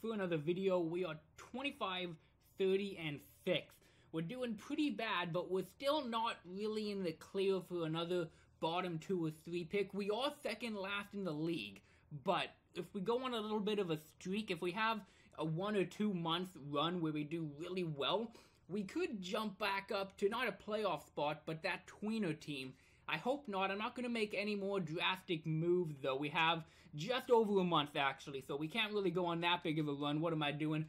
for another video. We are 25, 30, and 6. We're doing pretty bad, but we're still not really in the clear for another bottom two or three pick. We are second last in the league, but if we go on a little bit of a streak, if we have a one or two month run where we do really well, we could jump back up to not a playoff spot, but that tweener team I hope not. I'm not going to make any more drastic moves, though. We have just over a month, actually, so we can't really go on that big of a run. What am I doing?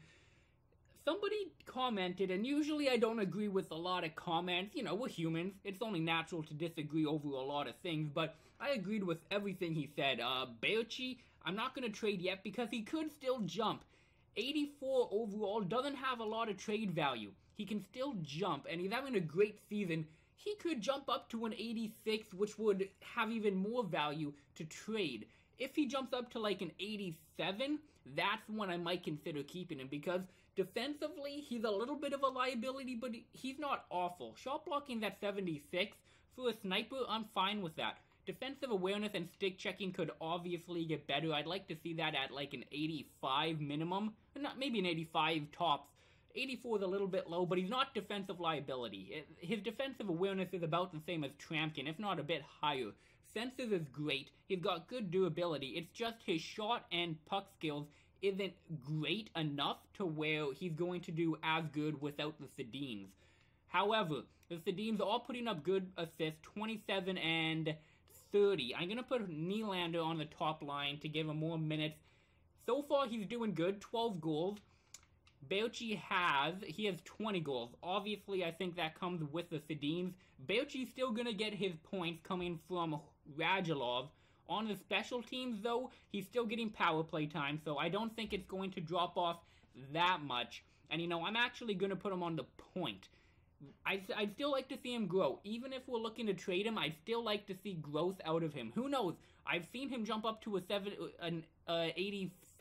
Somebody commented, and usually I don't agree with a lot of comments. You know, we're humans. It's only natural to disagree over a lot of things, but I agreed with everything he said. Uh, I'm not going to trade yet because he could still jump. 84 overall doesn't have a lot of trade value. He can still jump, and he's having a great season he could jump up to an 86, which would have even more value to trade. If he jumps up to like an 87, that's when I might consider keeping him because defensively, he's a little bit of a liability, but he's not awful. Shot blocking that 76 for a sniper, I'm fine with that. Defensive awareness and stick checking could obviously get better. I'd like to see that at like an 85 minimum, not maybe an 85 tops. 84 is a little bit low, but he's not defensive liability. His defensive awareness is about the same as Tryamkin, if not a bit higher. Senses is great. He's got good durability. It's just his shot and puck skills isn't great enough to where he's going to do as good without the Sedins. However, the Sedins are all putting up good assists, 27 and 30. I'm going to put Nylander on the top line to give him more minutes. So far, he's doing good, 12 goals. Baertschi has, he has 20 goals. Obviously, I think that comes with the Sedins. Baertschi's still to get his points coming from Radulov. On the special teams, though, he's still getting power play time, so I don't think it's going to drop off that much. And, you know, I'm actually to put him on the point. I, I'd still like to see him grow. Even if we're looking to trade him, I'd still like to see growth out of him. Who knows? I've seen him jump up to a seven, an uh,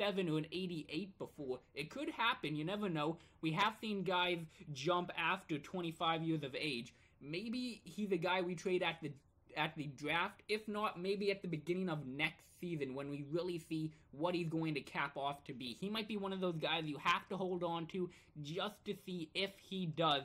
87 or an 88 before. It could happen. You never know. We have seen guys jump after 25 years of age. Maybe he's a guy we trade at the at the draft. If not, maybe at the beginning of next season when we really see what he's going to cap off to be. He might be one of those guys you have to hold on to just to see if he does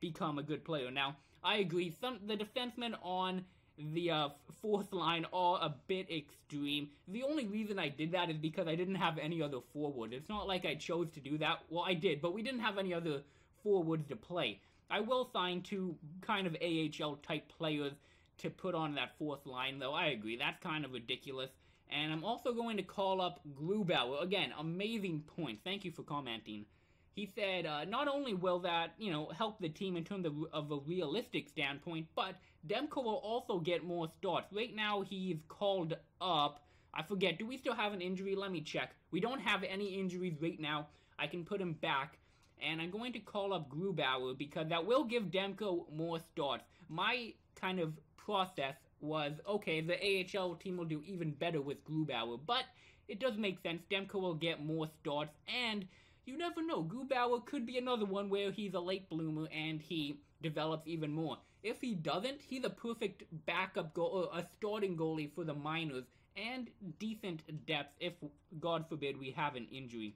become a good player. Now, I agree. Some the defensemen on the uh, fourth line are a bit extreme. The only reason I did that is because I didn't have any other forward. It's not like I chose to do that. Well, I did, but we didn't have any other forwards to play. I will sign two kind of AHL type players to put on that fourth line, though. I agree. That's kind of ridiculous. And I'm also going to call up Grubauer. Again, amazing point. Thank you for commenting. He said, uh, not only will that, you know, help the team in terms of, of a realistic standpoint, but Demko will also get more starts. Right now, he's called up. I forget, do we still have an injury? Let me check. We don't have any injuries right now. I can put him back. And I'm going to call up Grubauer because that will give Demko more starts. My kind of process was, okay, the AHL team will do even better with Grubauer, but it does make sense. Demko will get more starts, and you never know. Grubauer could be another one where he's a late bloomer and he develops even more. If he doesn't, he's a perfect backup goal, a starting goalie for the minors, and decent depth if, God forbid, we have an injury.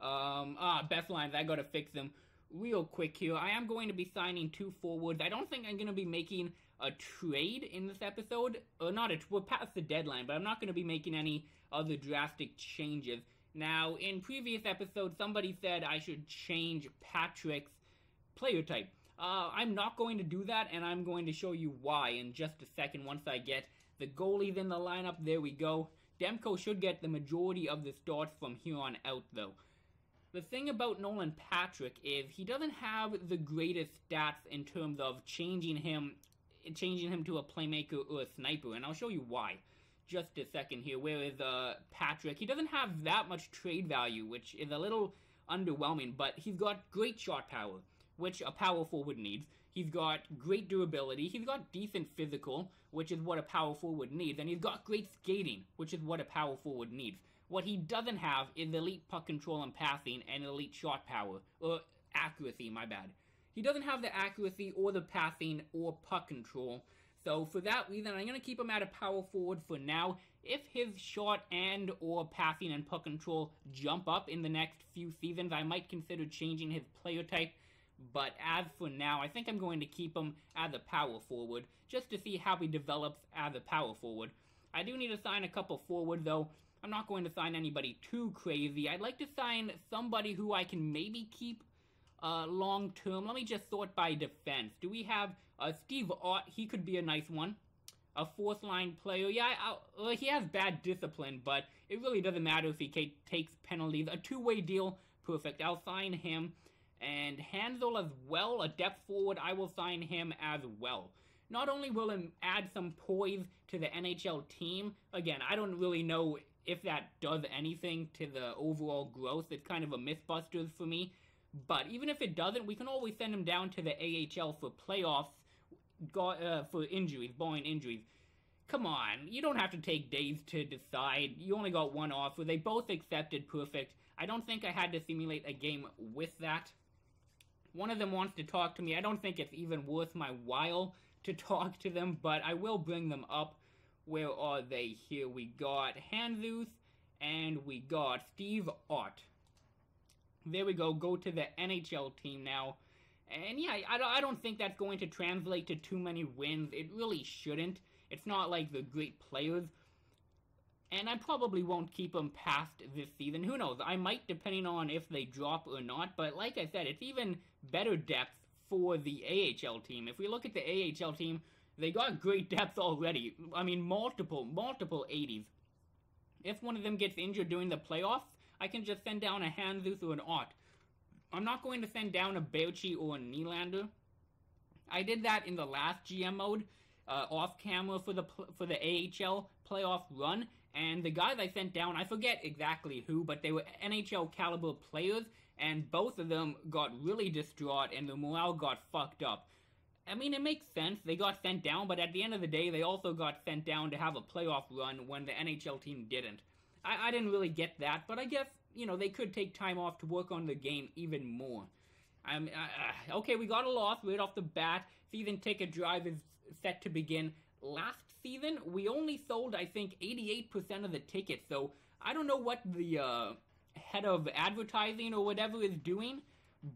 Um, ah, best lines, I gotta fix them real quick here. I am going to be signing two forwards. I don't think I'm going to be making a trade in this episode. Or not a, we're past the deadline, but I'm not going to be making any other drastic changes. Now, in previous episodes, somebody said I should change Patrick's player type. Uh, I'm not going to do that, and I'm going to show you why in just a second once I get the goalies in the lineup. There we go. Demko should get the majority of the starts from here on out, though. The thing about Nolan Patrick is he doesn't have the greatest stats in terms of changing him changing him to a playmaker or a sniper, and I'll show you why just a second here. Whereas uh, Patrick, he doesn't have that much trade value, which is a little underwhelming, but he's got great shot power, which a power forward needs. He's got great durability. He's got decent physical, which is what a power forward needs. And he's got great skating, which is what a power forward needs. What he doesn't have is elite puck control and passing and elite shot power. Or accuracy, my bad. He doesn't have the accuracy or the passing or puck control so for that reason, I'm going to keep him at a power forward for now. if his shot and or passing and puck control jump up in the next few seasons, I might consider changing his player type. But as for now, I think I'm going to keep him as a power forward, just to see how he develops as a power forward. I do need to sign a couple forward, though. I'm not going to sign anybody too crazy. I'd like to sign somebody who I can maybe keep uh, long term. Let me just sort by defense. Do we have uh, Steve Ott? He could be a nice one. A fourth line player. Yeah, uh, he has bad discipline, but it really doesn't matter if he takes penalties. A two way deal, perfect. I'll sign him. And Hanzal as well, a depth forward, I will sign him as well. Not only will it add some poise to the NHL team, again, I don't really know if that does anything to the overall growth. It's kind of a mythbusters for me. But even if it doesn't, we can always send him down to the AHL for playoffs uh, for injuries, barring injuries. Come on, you don't have to take days to decide. You only got one offer. They both accepted perfect. I don't think I had to simulate a game with that. One of them wants to talk to me. I don't think it's even worth my while to talk to them, but I will bring them up. Where are they? Here we got Hanzus and we got Steve Ott. There we go. Go to the NHL team now. And yeah, I, I don't think that's going to translate to too many wins. It really shouldn't. It's not like the great players. And I probably won't keep them past this season. Who knows? I might, depending on if they drop or not. But like I said, it's even better depth for the AHL team. If we look at the AHL team, they got great depth already. I mean, multiple, multiple 80s. If one of them gets injured during the playoffs, I can just send down a Hanzus or an Ott. I'm not going to send down a Baertschi or a Nylander. I did that in the last GM mode, uh, off camera for the for the AHL playoff run, and the guys I sent down, I forget exactly who, but they were NHL caliber players, and both of them got really distraught, and the morale got fucked up. I mean, it makes sense. They got sent down, but at the end of the day, they also got sent down to have a playoff run when the NHL team didn't. I, I didn't really get that, but I guess, you know, they could take time off to work on the game even more. I'm, uh, okay, we got a loss right off the bat. Season ticket drive is set to begin. Last season, we only sold, I think, 88% of the tickets, so I don't know what the uh, head of advertising or whatever is doing,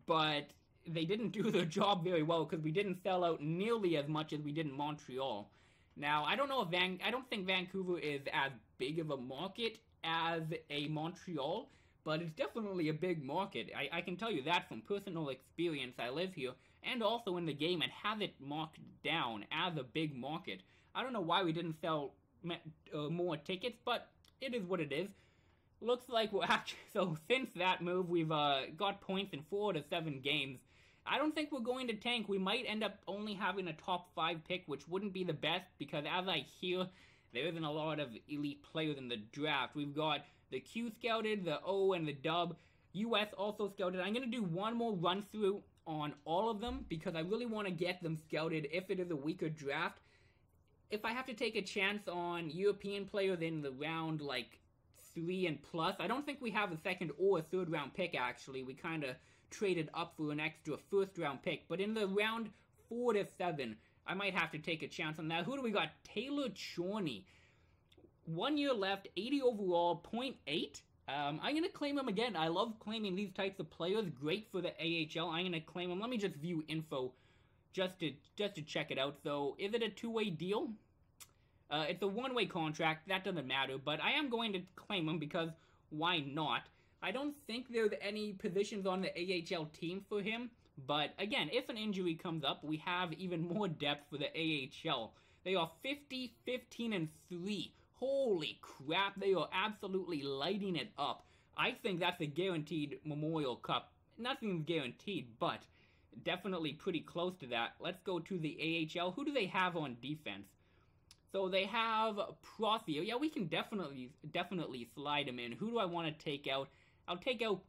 but they didn't do their job very well because we didn't sell out nearly as much as we did in Montreal. Now, I don't know if Van, I don't think Vancouver is as big of a market as a Montreal, but it's definitely a big market. I, I can tell you that from personal experience. I live here, and also in the game, and have it marked down as a big market. I don't know why we didn't sell uh, more tickets, but it is what it is. Looks like we're actually so since that move, we've uh, got points in four to seven games. I don't think we're going to tank. We might end up only having a top five pick, which wouldn't be the best because as I hear, there isn't a lot of elite players in the draft. We've got the Q scouted, the O, and the Dub. US also scouted. I'm going to do one more run through on all of them because I really want to get them scouted if it is a weaker draft. If I have to take a chance on European players in the round like three and plus, I don't think we have a second or a third round pick actually. We kind of traded up for an extra first round pick. But in the round four to seven, I might have to take a chance on that. Who do we got? Taylor Chorney. One year left, 80 overall, 0.8. Um, I'm gonna claim him again. I love claiming these types of players. Great for the AHL. I'm gonna claim him. Let me just view info, just to just to check it out. So, is it a two-way deal? Uh, it's a one-way contract. That doesn't matter. But I am going to claim him because why not? I don't think there's any positions on the AHL team for him. But again, if an injury comes up, we have even more depth for the AHL. They are 50, 15, and 3. Holy crap, they are absolutely lighting it up. I think that's a guaranteed Memorial Cup. Nothing's guaranteed, but definitely pretty close to that. Let's go to the AHL. Who do they have on defense? So they have Profio. Yeah, we can definitely definitely slide him in. Who do I want to take out? I'll take out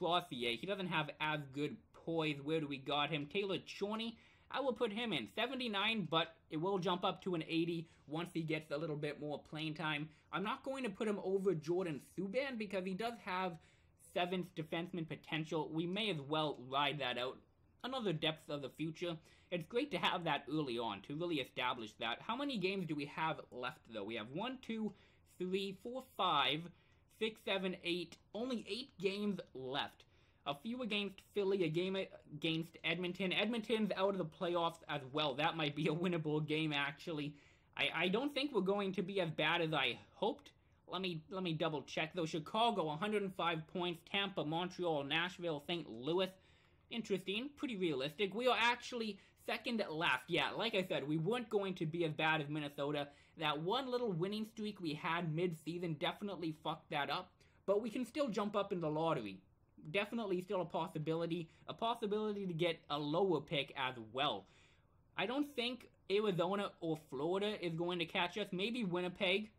Profier. He doesn't have as good poise. Where do we got him? Taylor Chorney. I will put him in 79, but it will jump up to an 80 once he gets a little bit more playing time. I'm not going to put him over Jordan Subban because he does have seventh defenseman potential. We may as well ride that out. Another depth of the future. It's great to have that early on to really establish that. How many games do we have left though? We have one, two, three, four, five, six, seven, eight. Only eight games left. A few against Philly, a game against Edmonton. Edmonton's out of the playoffs as well. That might be a winnable game, actually. I, I don't think we're going to be as bad as I hoped. Let me let me double check though. Chicago 105 points, Tampa, Montreal, Nashville, St. Louis. Interesting, pretty realistic. We are actually second last. Yeah, like I said, we weren't going to be as bad as Minnesota. That one little winning streak we had mid-season definitely fucked that up, but we can still jump up in the lottery. Definitely still a possibility, a possibility to get a lower pick as well. I don't think Arizona or Florida is going to catch us. Maybe Winnipeg.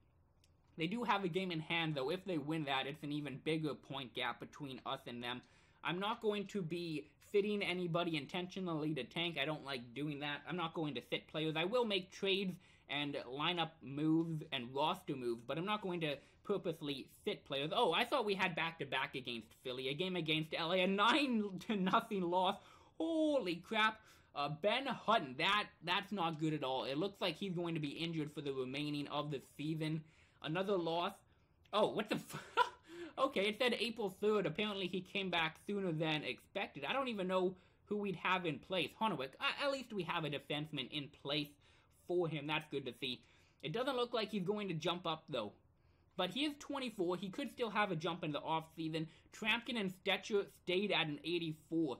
They do have a game in hand, though. If they win that, it's an even bigger point gap between us and them. I'm not going to be sitting anybody intentionally to tank. I don't like doing that. I'm not going to sit players. I will make trades and line up moves and roster moves, but I'm not going to purposely sit players. Oh, I thought we had back to back against Philly, a game against LA, a nine to nothing loss. Holy crap! Uh, ben Hutton, that that's not good at all. It looks like he's going to be injured for the remaining of the season. Another loss. Oh, what the? okay, it said April 3rd. Apparently, he came back sooner than expected. I don't even know who we'd have in place. Honewick. At least we have a defenseman in place for him. That's good to see. It doesn't look like he's going to jump up, though. But he is 24. He could still have a jump in the offseason. Tryamkin and Stecher stayed at an 84.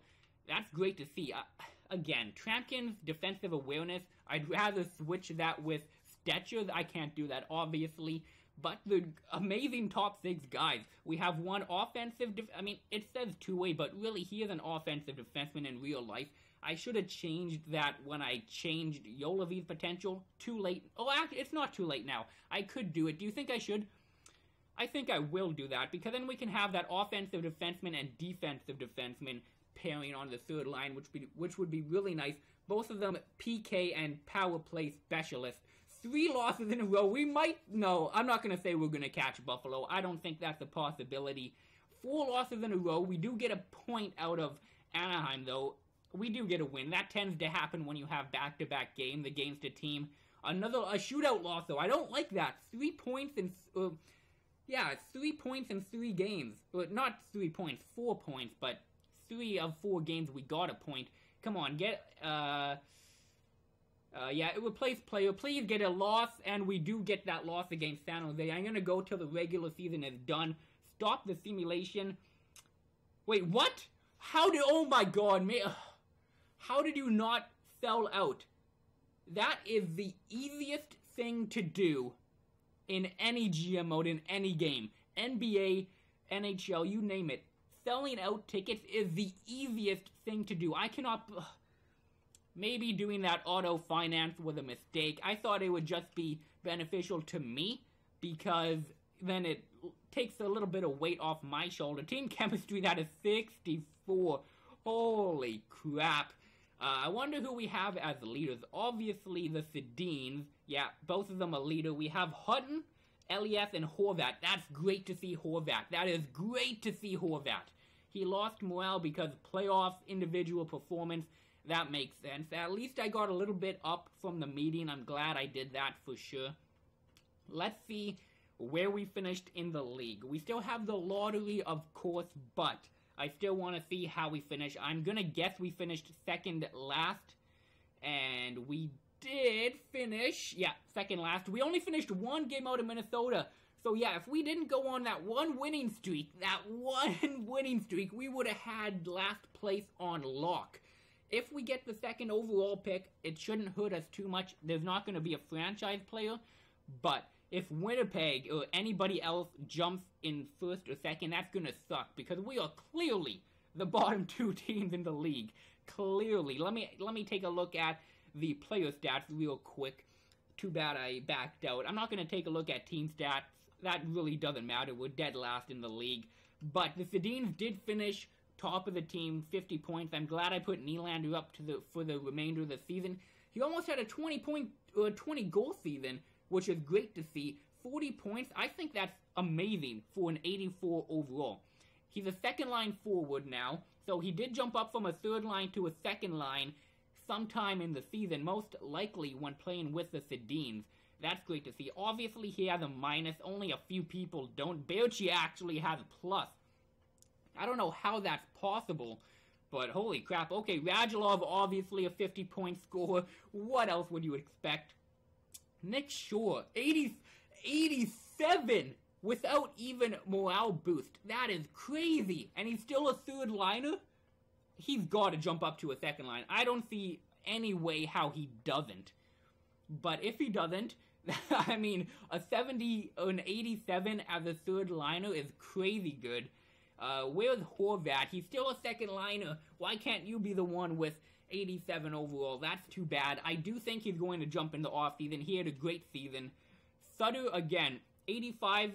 That's great to see. Uh, again, Tryamkin's defensive awareness, I'd rather switch that with Stecher. I can't do that, obviously. But the amazing top six guys. We have one offensive. I mean, it says two way, but really he is an offensive defenseman in real life. I should have changed that when I changed Juolevi's potential. Too late. Oh, actually, it's not too late now. I could do it. Do you think I should? I think I will do that because then we can have that offensive defenseman and defensive defenseman pairing on the third line, which be which would be really nice. Both of them PK and power play specialists. Three losses in a row. We might no, I'm not gonna say we're gonna catch Buffalo. I don't think that's a possibility. Four losses in a row. We do get a point out of Anaheim though. We do get a win. That tends to happen when you have back-to-back game, the games team. Another a shootout loss though. I don't like that. Three points in. Uh, yeah, three points in three games. Well, not three points, four points, but three of four games we got a point. Come on, get uh uh, yeah, replace player. Please get a loss, and we do get that loss against San Jose. I'm gonna go till the regular season is done. Stop the simulation. Wait, what? How did? Oh my God, man! How did you not sell out? That is the easiest thing to do in any GM mode in any game. NBA, NHL, you name it selling out tickets is the easiest thing to do. I cannot. Maybe doing that auto finance was a mistake. I thought it would just be beneficial to me because then it takes a little bit of weight off my shoulder. Team chemistry that is 64. Holy crap. Uh, I wonder who we have as leaders. Obviously, the Sedins. Yeah, both of them are leader. We have Hutton, Elias and Horvat. That's great to see Horvat. That is great to see Horvat. He lost morale because playoff individual performance. That makes sense. At least I got a little bit up from the meeting. I'm glad I did that for sure. Let's see where we finished in the league. We still have the lottery, of course, but I still want to see how we finish. I'm going to guess we finished second last. And we did finish, yeah, second last. We only finished one game out of Minnesota. So yeah, if we didn't go on that one winning streak, that one winning streak, we would have had last place on lock. If we get the second overall pick, it shouldn't hurt us too much. There's not going to be a franchise player, but if Winnipeg or anybody else jumps in first or second, that's going to suck because we are clearly the bottom two teams in the league. Clearly. Let me let me take a look at the player stats real quick. Too bad I backed out. I'm not going to take a look at team stats. That really doesn't matter. We're dead last in the league. But the Sedins did finish top of the team, 50 points. I'm glad I put Nylander up to the for the remainder of the season. He almost had a 20 point, uh, 20 goal season, which is great to see. 40 points. I think that's amazing for an 84 overall. He's a second line forward now, so he did jump up from a third line to a second line sometime in the season, most likely when playing with the Sedins. That's great to see. Obviously, he has a minus. Only a few people don't. Baertschi actually has a plus. I don't know how that's possible, but holy crap. Okay, Radulov, obviously a 50 point score. What else would you expect? Nick Shore, 80, 87 without even morale boost. That is crazy. And he's still a third liner? He's got to jump up to a second line. I don't see any way how he doesn't. But if he doesn't, I mean, a 70, an 87 as a third liner is crazy good. Uh, where's Horvat? He's still a second liner. Why can't you be the one with 87 overall? That's too bad. I do think he's going to jump in the offseason. He had a great season. Sutter, again, 85.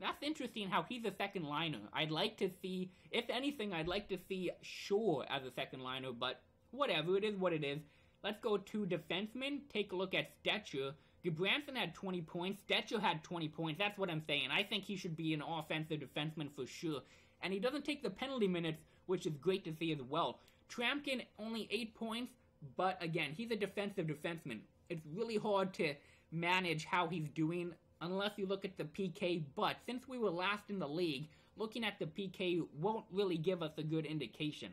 That's interesting how he's a second liner. I'd like to see, if anything, I'd like to see Shore as a second liner, but whatever, it is what it is. Let's go to defensemen. Take a look at Stecher. Gudbranson had 20 points. Stecher had 20 points. That's what I'm saying. I think he should be an offensive defenseman for sure. And he doesn't take the penalty minutes, which is great to see as well. Tryamkin, only 8 points, but again, he's a defensive defenseman. It's really hard to manage how he's doing unless you look at the PK, but since we were last in the league, looking at the PK won't really give us a good indication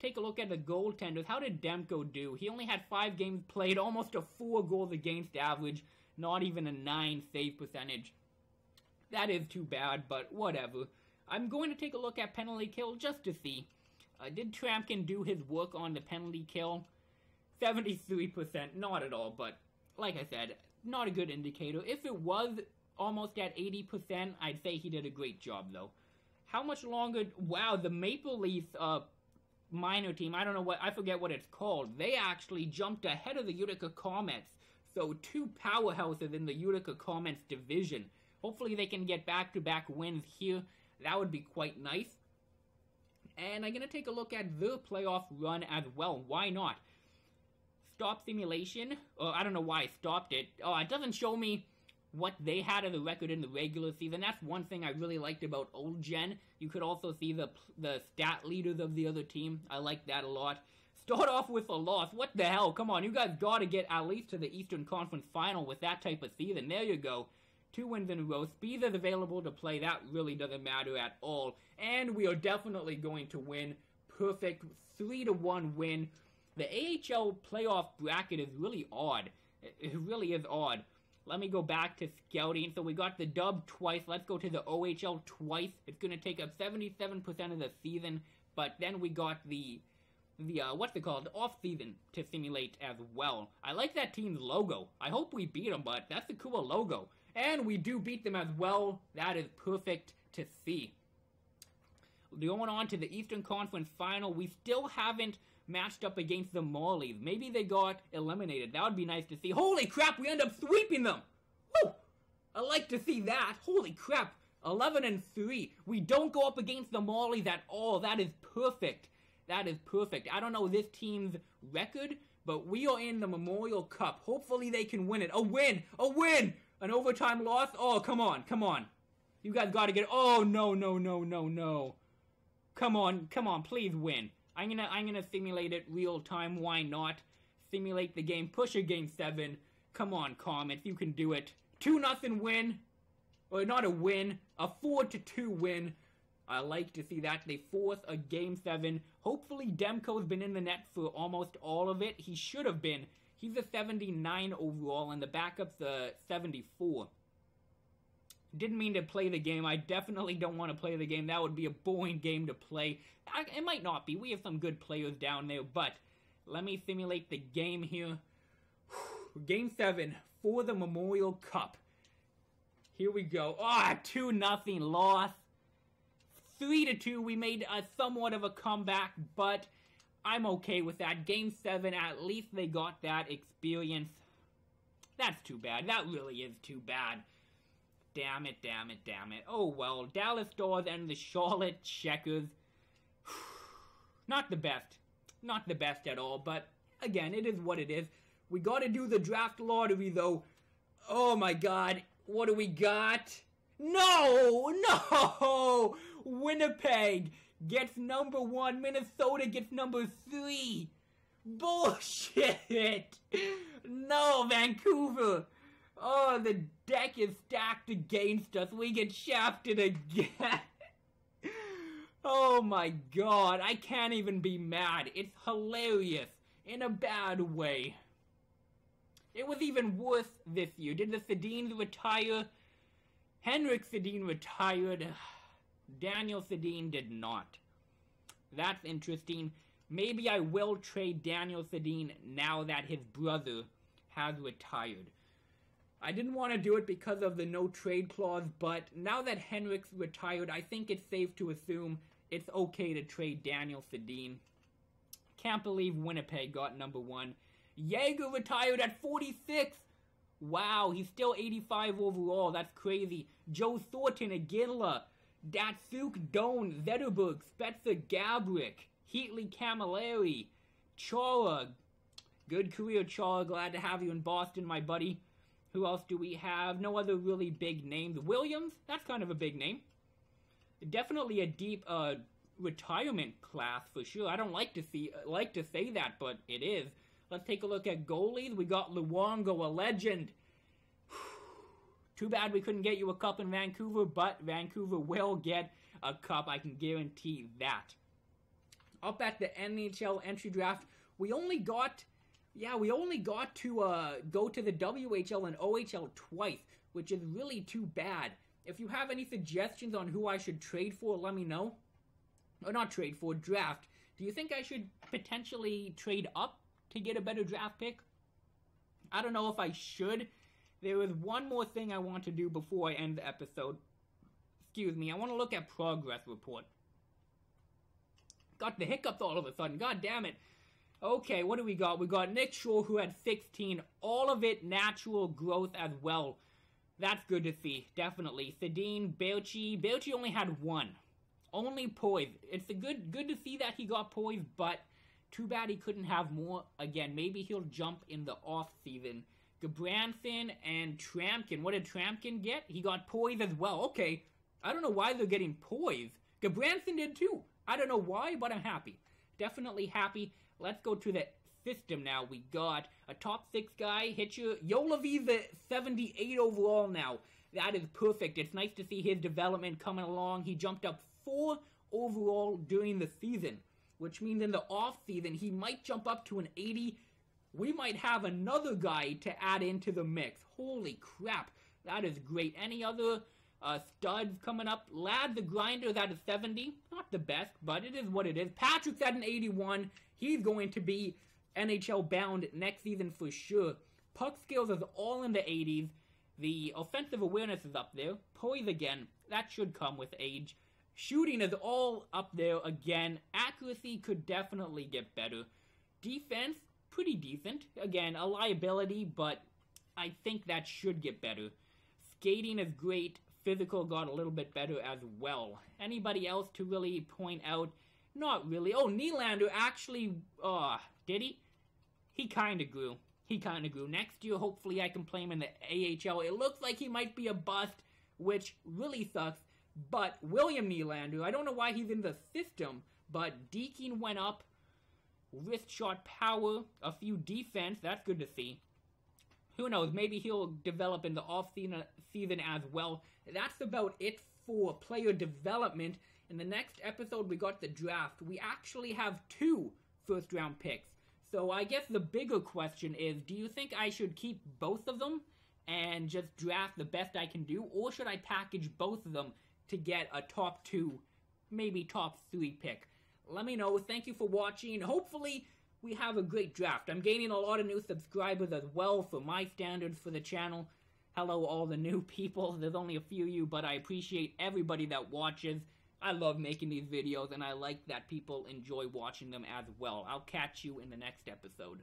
take a look at the goaltenders. How did Demko do? He only had five games played, almost a four goals against average, not even a nine save percentage. That is too bad, but whatever. I'm going to take a look at penalty kill just to see. Uh, did Tryamkin do his work on the penalty kill? 73%, not at all, but like I said, not a good indicator. If it was almost at 80%, I'd say he did a great job, though. How much longer? Wow, the Maple Leafs uh, minor team, I don't know what, I forget what it's called, they actually jumped ahead of the Utica Comets. So two powerhouses in the Utica Comets division. Hopefully they can get back-to-back wins here. That would be quite nice. And I'm going to take a look at the playoff run as well. Why not? Stop simulation. Oh, I don't know why I stopped it. Oh, it doesn't show me what they had as a record in the regular season. That's one thing I really liked about Old Gen. You could also see the the stat leaders of the other team. I like that a lot. Start off with a loss. What the hell? Come on, you guys got to get at least to the Eastern Conference Final with that type of season. There you go. Two wins in a row. Speed is available to play. That really doesn't matter at all. And we are definitely going to win. Perfect 3 to 1 win. The AHL playoff bracket is really odd. It really is odd. Let me go back to scouting. So we got the dub twice. Let's go to the OHL twice. It's going to take up 77% of the season. But then we got the, the uh, what's it called, off season to simulate as well. I like that team's logo. I hope we beat them, but that's a cool logo. And we do beat them as well. That is perfect to see. Going on to the Eastern Conference Final, we still haven't matched up against the Marlies. Maybe they got eliminated. That would be nice to see. Holy crap, we end up sweeping them! Woo! I like to see that. Holy crap. 11 and 3. We don't go up against the Marlies at all. That is perfect. That is perfect. I don't know this team's record, but we are in the Memorial Cup. Hopefully they can win it. A win! A win! An overtime loss? Oh, come on, come on. You guys gotta get. Oh, no, no, no, no, no. Come on, come on, please win. I'm gonna I'm gonna simulate it real time. Why not? Simulate the game. Push a game seven. Come on, Comets, you can do it. Two nothing win, or not a win, a four to two win. I like to see that. They force a game seven. Hopefully, Demko's been in the net for almost all of it. He should have been. He's a 79 overall, and the backup's a 74. Didn't mean to play the game. I definitely don't want to play the game. That would be a boring game to play. I, it might not be. We have some good players down there, but let me simulate the game here. game 7 for the Memorial Cup. Here we go. Ah, oh, 2 nothing loss. 3 to 2, we made a somewhat of a comeback, but I'm okay with that. Game 7, at least they got that experience. That's too bad. That really is too bad. Damn it, damn it, damn it. Oh well, Dallas Stars and the Charlotte Checkers. Not the best. Not the best at all, but again, it is what it is. We gotta do the draft lottery though. Oh my god, what do we got? No! No! Winnipeg gets number one, Minnesota gets number three. Bullshit! No, Vancouver! Oh, the deck is stacked against us. We get shafted again. oh my god, I can't even be mad. It's hilarious in a bad way. It was even worse this year. Did the Sedins retire? Henrik Sedin retired. Daniel Sedin did not. That's interesting. Maybe I will trade Daniel Sedin now that his brother has retired. I didn't want to do it because of the no trade clause, but now that Henrik's retired, I think it's safe to assume it's okay to trade Daniel Sedin. Can't believe Winnipeg got number one. Jagr retired at 46. Wow, he's still 85 overall. That's crazy. Joe Thornton, Iginla, Datsyuk, Doan, Zetterberg, Spezza, Gaborik, Heatley, Camilleri, Chara. Good career, Chara. Glad to have you in Boston, my buddy. Who else do we have? No other really big names. Williams, that's kind of a big name. Definitely a deep uh, retirement class for sure. I don't like to see like to say that, but it is. Let's take a look at goalies. We got Luongo, a legend. Too bad we couldn't get you a cup in Vancouver, but Vancouver will get a cup. I can guarantee that. Up at the NHL entry draft, we only got yeah, we only got to uh, go to the WHL and OHL twice, which is really too bad. If you have any suggestions on who I should trade for, let me know. Or not trade for, draft. Do you think I should potentially trade up to get a better draft pick? I don't know if I should. There is one more thing I want to do before I end the episode. Excuse me, I want to look at progress report. Got the hiccups all of a sudden. God damn it. Okay, what do we got? We got Nick Shore, who had 16. All of it natural growth as well. That's good to see, definitely. Sedin, Baertschi. Baertschi only had one. Only poise. It's a good good to see that he got poise, but too bad he couldn't have more. Again, maybe he'll jump in the off season. Gudbranson and Tryamkin. What did Tryamkin get? He got poise as well. Okay, I don't know why they're getting poise. Gudbranson did too. I don't know why, but I'm happy. Definitely happy. Let's go to the system now. We got a top six guy, Hitcher. Juolevi's at 78 overall now. That is perfect. It's nice to see his development coming along. He jumped up four overall during the season, which means in the off season he might jump up to an 80. We might have another guy to add into the mix. Holy crap, that is great. Any other uh, studs coming up? Lad the Grinder, that is 70. Not the best, but it is what it is. Patrick's at an 81. He's going to be NHL bound next season for sure. Puck skills is all in the 80s. The offensive awareness is up there. Poise again, that should come with age. Shooting is all up there again. Accuracy could definitely get better. Defense, pretty decent. Again, a liability, but I think that should get better. Skating is great. Physical got a little bit better as well. Anybody else to really point out? Not really. Oh, Nylander actually, uh, did he? He kind of grew. He kind of grew. Next year, hopefully, I can play him in the AHL. It looks like he might be a bust, which really sucks. But William Nylander, I don't know why he's in the system, but deking went up. Wrist shot power, a few defense, that's good to see. Who knows, maybe he'll develop in the off season as well. That's about it for player development. In the next episode, we got the draft. We actually have two first round picks. So I guess the bigger question is do you think I should keep both of them and just draft the best I can do, or should I package both of them to get a top two, maybe top three pick? Let me know. Thank you for watching. Hopefully, we have a great draft. I'm gaining a lot of new subscribers as well for my standards for the channel. Hello, all the new people. There's only a few of you, but I appreciate everybody that watches. I love making these videos and I like that people enjoy watching them as well. I'll catch you in the next episode.